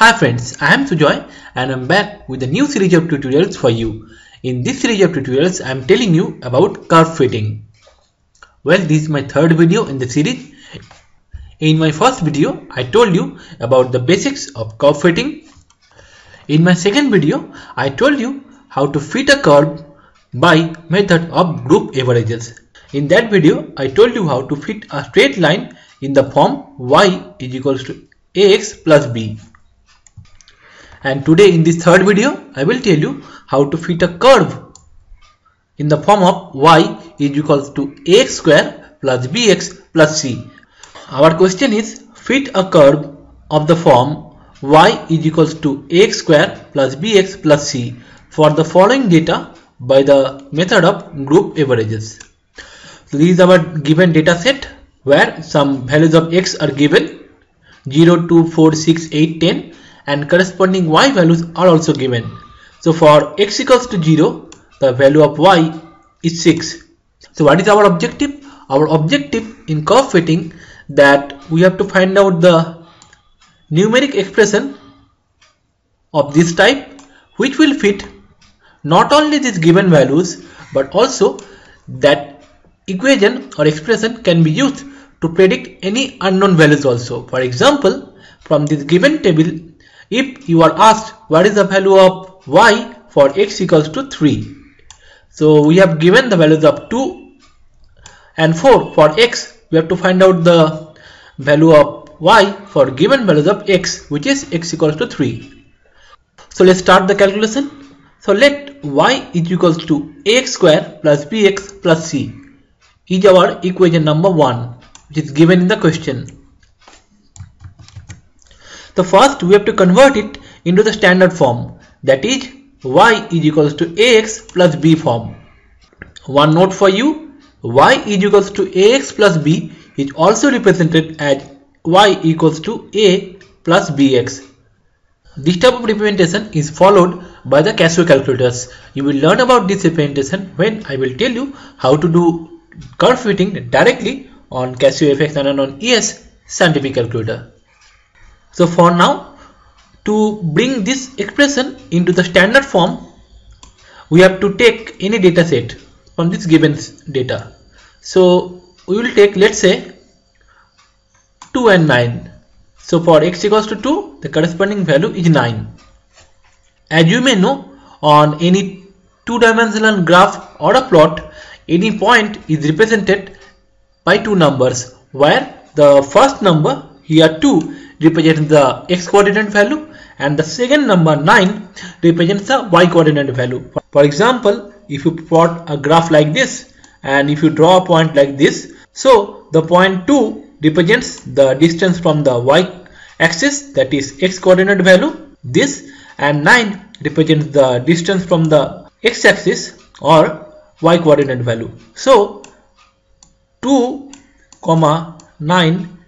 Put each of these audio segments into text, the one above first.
Hi friends, I am Sujoy and I am back with a new series of tutorials for you. In this series of tutorials, I am telling you about curve fitting. Well, this is my third video in the series. In my first video, I told you about the basics of curve fitting. In my second video, I told you how to fit a curve by method of group averages. In that video, I told you how to fit a straight line in the form y is equals to ax plus b. And today in this third video, I will tell you how to fit a curve in the form of y is equals to ax square plus bx plus c. Our question is fit a curve of the form y is equals to ax square plus bx plus c for the following data by the method of group averages. So this is our given data set where some values of x are given 0, 2, 4, 6, 8, 10 and corresponding y values are also given. So for x equals to 0, the value of y is 6. So what is our objective? Our objective in curve fitting that we have to find out the numeric expression of this type which will fit not only these given values but also that equation or expression can be used to predict any unknown values also. For example, from this given table, if you are asked what is the value of y for x equals to 3. So we have given the values of 2 and 4 for x. We have to find out the value of y for given values of x which is x equals to 3. So let's start the calculation. So let y is equals to ax square plus bx plus c is our equation number 1 which is given in the question. So first we have to convert it into the standard form that is y is equals to ax plus b form. One note for you y is equals to ax plus b is also represented as y equals to a plus bx. This type of representation is followed by the Casio calculators. You will learn about this representation when I will tell you how to do curve fitting directly on Casio FX and on ES scientific calculator. So for now to bring this expression into the standard form we have to take any data set from this given data. So we will take let's say 2 and 9. So for x equals to 2 the corresponding value is 9. As you may know on any two dimensional graph or a plot any point is represented by two numbers where the first number here 2 represents the x coordinate value and the second number 9 represents the y coordinate value. For example, if you plot a graph like this and if you draw a point like this, so the point 2 represents the distance from the y axis that is x coordinate value this and 9 represents the distance from the x axis or y coordinate value. So 2 comma 9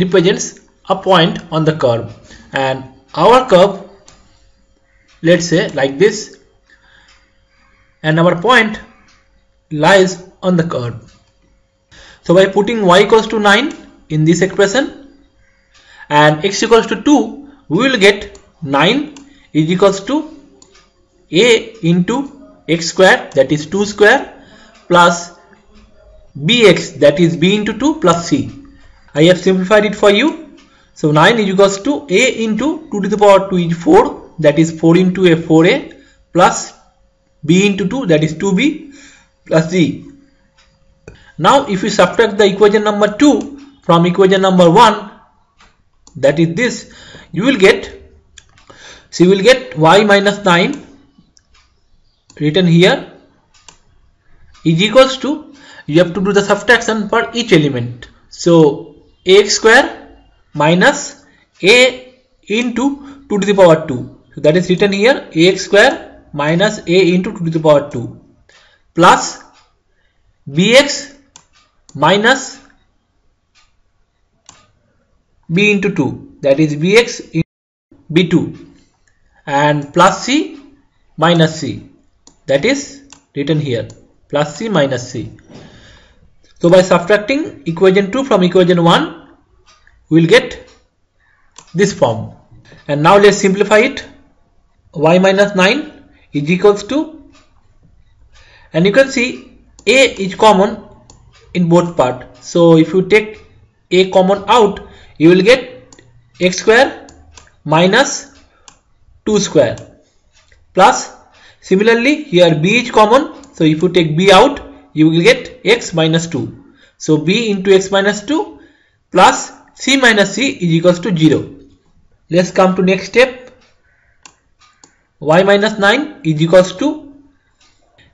represents a point on the curve and our curve let's say like this and our point lies on the curve. So by putting y equals to 9 in this expression and x equals to 2 we will get 9 is equals to a into x square that is 2 square plus bx that is b into 2 plus c. I have simplified it for you. So 9 is equals to a into 2 to the power 2 is 4 that is 4 into a 4a plus b into 2 that is 2b plus c. Now if you subtract the equation number 2 from equation number 1 that is this you will get so you will get y minus 9 written here is equals to you have to do the subtraction for each element. So ax square minus a into 2 to the power 2. So that is written here ax square minus a into 2 to the power 2 plus bx minus b into 2 that is bx into b2 and plus c minus c that is written here plus c minus c. So by subtracting equation 2 from equation 1 we will get this form. And now let's simplify it. y minus 9 is equals to and you can see a is common in both part. So if you take a common out you will get x square minus 2 square plus similarly here b is common so if you take b out you will get x minus 2 so b into x minus 2 plus c minus c is equals to 0 let's come to next step. y minus 9 is equals to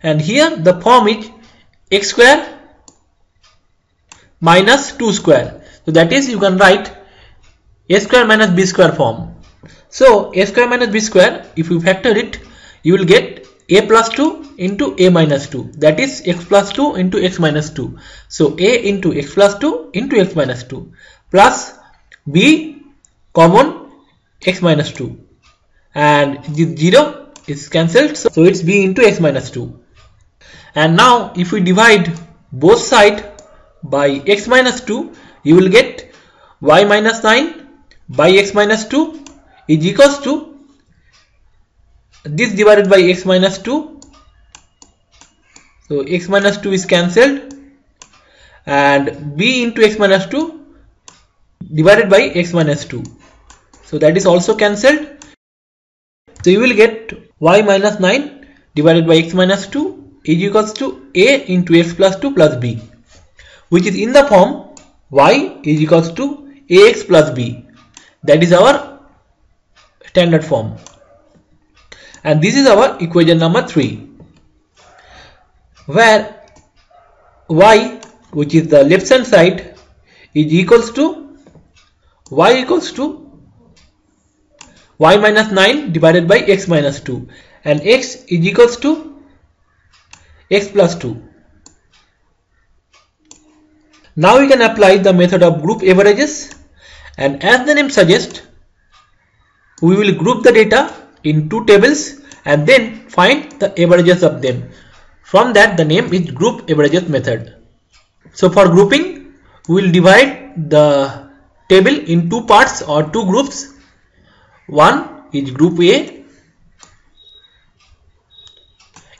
and here the form is x square minus 2 square. So that is you can write a square minus b square form. So a square minus b square if you factor it you will get a plus 2 into a minus 2 that is x plus 2 into x minus 2. So a into x plus 2 into x minus 2 plus b common x minus 2 and this 0 is cancelled so it's b into x minus 2 and now if we divide both side by x minus 2 you will get y minus 9 by x minus 2 is equals to this divided by x minus 2 so x minus 2 is cancelled. And b into x minus 2 divided by x minus 2 so that is also cancelled. So you will get y minus 9 divided by x minus 2 is equals to a into x plus 2 plus b which is in the form y is equals to ax plus b. That is our standard form and this is our equation number 3 where y which is the left hand side is equals to y equals to y minus 9 divided by x minus 2 and x is equals to x plus 2 now we can apply the method of group averages. And as the name suggests we will group the data in two tables and then find the averages of them. From that the name is group averages method. So for grouping we will divide the table in two parts or two groups. One is group A.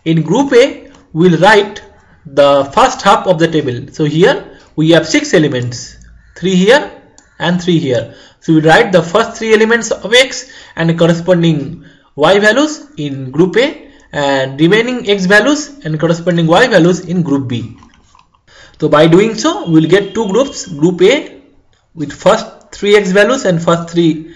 In group A we will write the first half of the table. So here we have six elements three here and 3 here. So we write the first three elements of x and corresponding y values in group A and remaining x values and corresponding y values in group B. So by doing so we will get two groups group A with first three x values and first three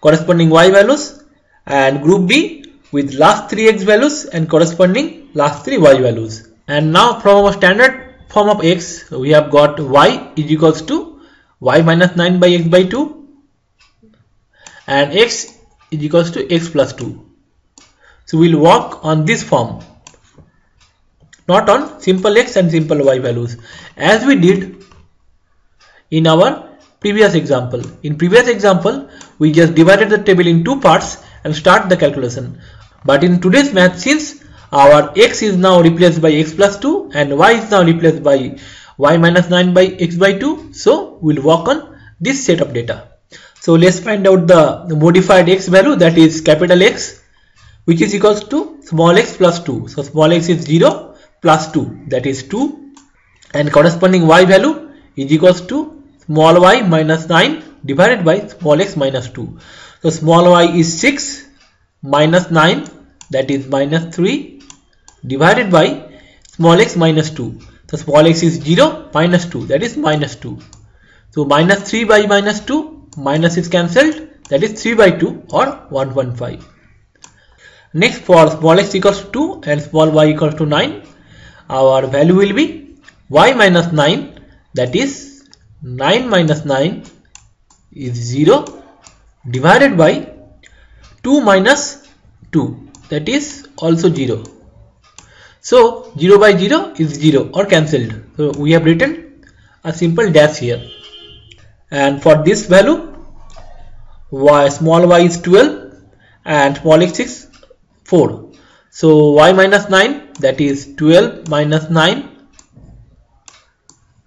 corresponding y values and group B with last three x values and corresponding last three y values. And now from our standard form of x we have got y is equals to y minus 9 by x by 2 and x is equals to x plus 2. So we'll work on this form not on simple x and simple y values as we did in our previous example. In previous example we just divided the table in two parts and start the calculation but in today's math since our x is now replaced by x plus 2 and y is now replaced by y minus 9 by x by 2 so we'll work on this set of data so let's find out the modified x value that is capital X which is equals to small x plus 2 so small x is 0 plus 2 that is 2 and corresponding y value is equals to small y minus 9 divided by small x minus 2 so small y is 6 minus 9 that is minus 3 divided by small x minus 2 so small x is 0 minus 2 that is minus 2. So minus 3 by minus 2 minus is cancelled that is 3 by 2 or 1.5. Next for small x equals to 2 and small y equals to 9 our value will be y minus 9 that is 9 minus 9 is 0 divided by 2 minus 2 that is also 0 so 0 by 0 is 0 or cancelled. So we have written a simple dash here. And for this value, y small y is 12 and small x is 4 so y minus 9 that is 12 minus 9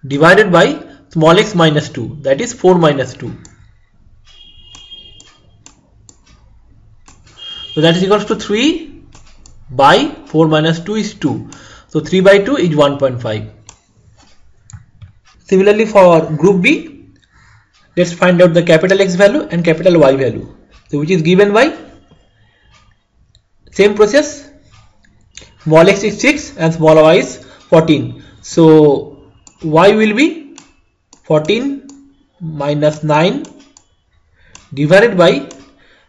divided by small x minus 2 that is 4 minus 2 so that is equals to 3 by 4 minus 2 is 2 so 3 by 2 is 1.5 similarly for group b let's find out the capital X value and capital Y value. So which is given by same process small x is 6 and small y is 14. So y will be 14 minus 9 divided by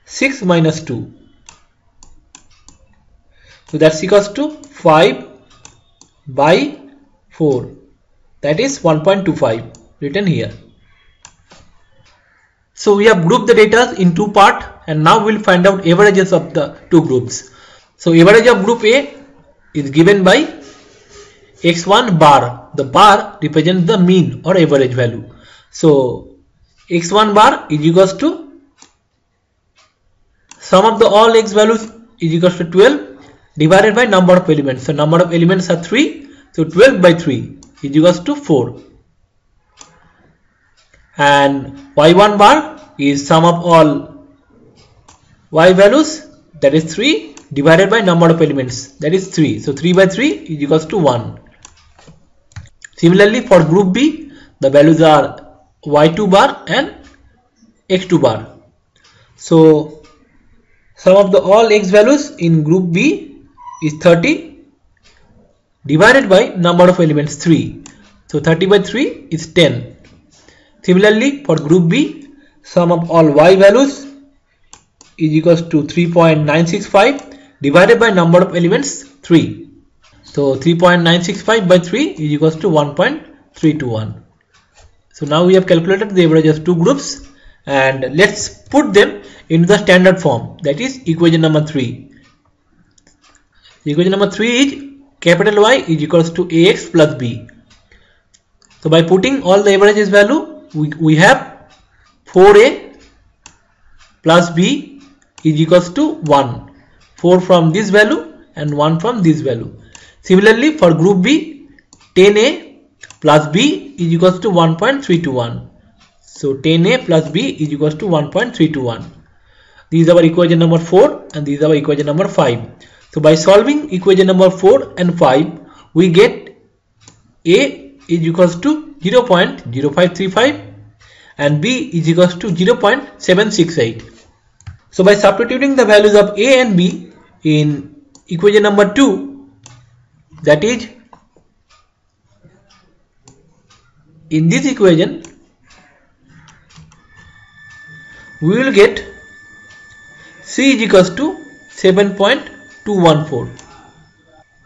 6 minus 2. So that's equals to 5 by 4 that is 1.25 written here. So we have grouped the data in two part and now we'll find out averages of the two groups. So average of group A is given by x1 bar. The bar represents the mean or average value. So x1 bar is equals to sum of the all x values is equals to 12 divided by number of elements. So number of elements are 3. So 12 by 3 is equals to 4. And y1 bar is sum of all y values that is 3 divided by number of elements that is 3. So 3 by 3 is equals to 1. Similarly for group B the values are y2 bar and x2 bar. So sum of the all x values in group B is 30 divided by number of elements 3. So 30 by 3 is 10. Similarly for group B sum of all y values is equals to 3.965 divided by number of elements 3. So 3.965 by 3 is equals to 1.321. So now we have calculated the average of two groups and let's put them into the standard form that is equation number 3. Equation number 3 is capital Y is equals to AX plus B. So by putting all the averages value we, we have 4A plus B is equals to 1 4 from this value and 1 from this value. Similarly for group B 10A plus B is equals to 1.321. So 10A plus B is equals to 1.321. These are our equation number 4 and these are our equation number 5. So by solving equation number 4 and 5 we get A is equals to 0.0535 and B is equals to 0.768. So by substituting the values of A and B in equation number 2 that is in this equation we will get C is equals to 7.214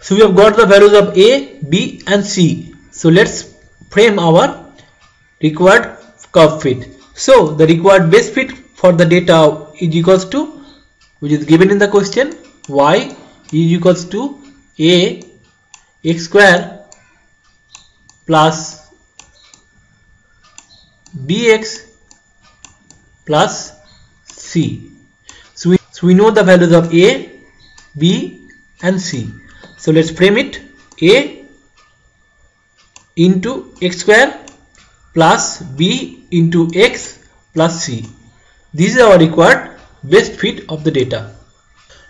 so we have got the values of A, B and C so let's frame our required curve fit so the required best fit for the data is equals to which is given in the question y is equals to a x square plus bx plus c. So we, so we know the values of a, b and c. So let's frame it a into x square plus b into x plus c. This is our required best fit of the data.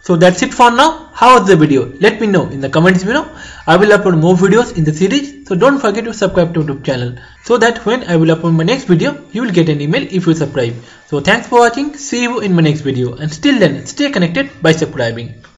So that's it for now. How was the video? Let me know in the comments below. I will upload more videos in the series. So don't forget to subscribe to YouTube channel so that when I will upload my next video, you will get an email if you subscribe. So thanks for watching. See you in my next video and still then stay connected by subscribing.